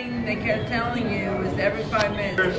They kept telling you was every five minutes.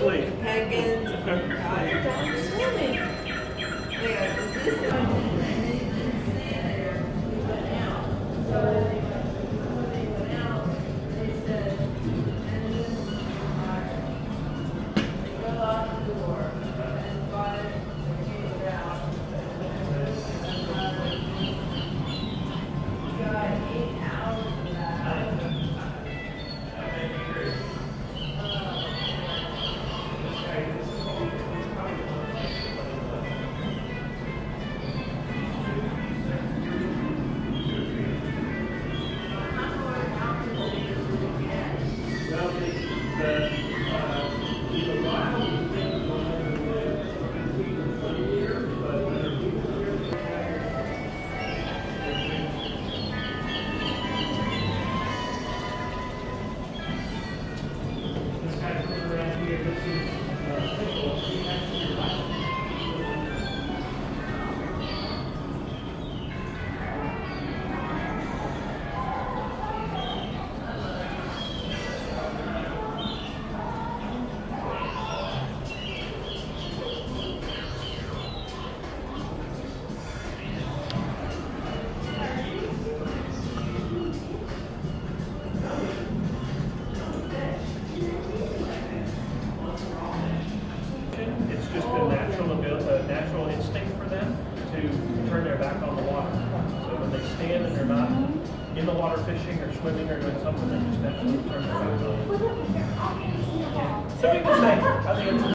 Them to turn their back on the water. So when they stand and they're not in the water fishing or swimming or doing something, they just naturally turn their back on. Some people say, I think it's